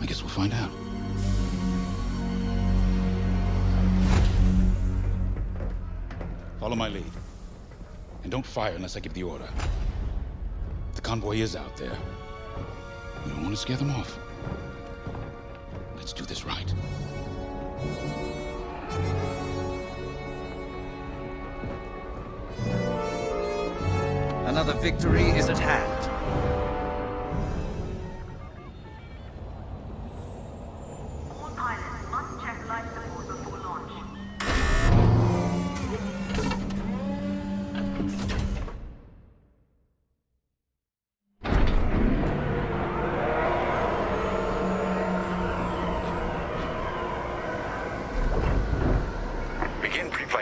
I guess we'll find out. Follow my lead. And don't fire unless I give the order. The convoy is out there. We don't want to scare them off. Let's do this right. Another victory is at hand.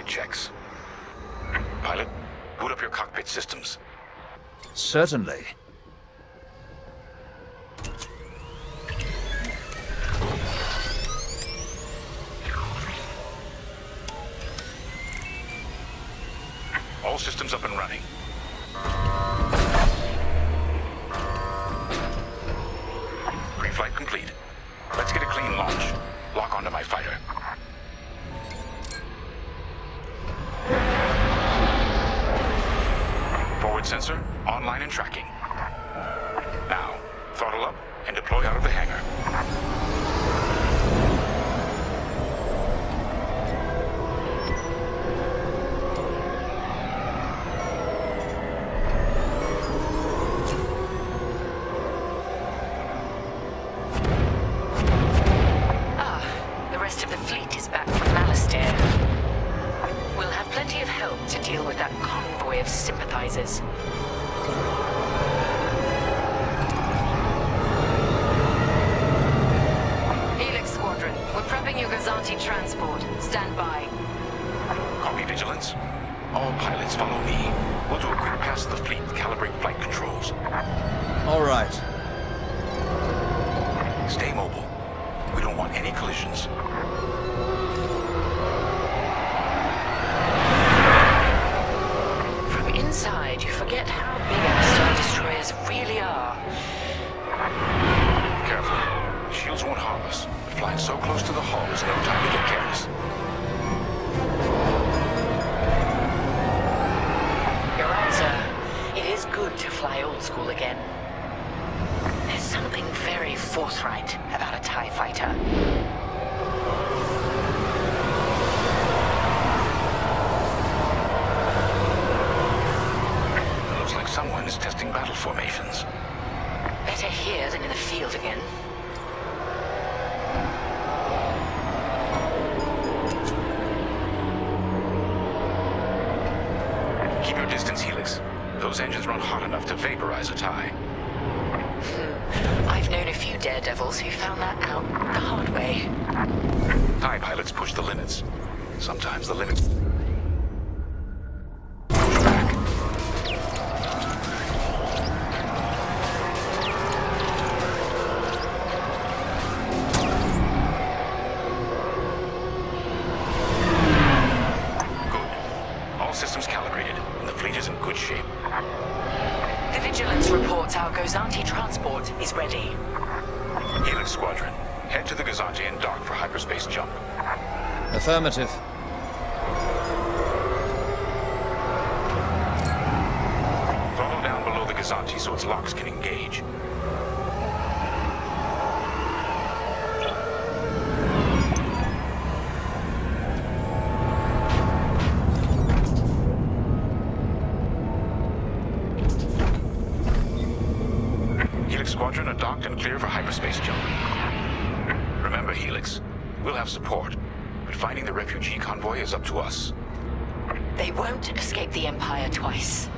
Checks. Pilot, boot up your cockpit systems. Certainly. All systems up and running. Pre-flight complete. Let's get a clean launch. Lock onto my fighter. Online and tracking. Now, throttle up and deploy out of the hangar. Ah, the rest of the fleet is back from Malastare. We'll have plenty of help to deal with that convoy of sympathizers. Helix Squadron, we're prepping your Gozanti transport. Stand by. Copy vigilance. All pilots follow me. We'll do a quick pass of the fleet, to calibrate flight controls. All right. Stay mobile. We don't want any collisions. Destroyers really are. Careful. Shields won't harm us, but flying so close to the hull is no time to get careless. You're right, sir. It is good to fly old school again. There's something very forthright about a TIE fighter. It looks testing battle formations. Better here than in the field again. Keep your distance, Helix. Those engines run hot enough to vaporize a tie. Hmm. I've known a few daredevils who found that out the hard way. TIE pilots push the limits. Sometimes the limits... systems calibrated, and the fleet is in good shape. The vigilance reports our Gozanti transport is ready. Helix Squadron, head to the Gozanti and dock for hyperspace jump. Affirmative. Throttle down below the Gozanti so its locks can engage. Squadron are docked and clear for hyperspace jump. Remember, Helix, we'll have support, but finding the refugee convoy is up to us. They won't escape the Empire twice.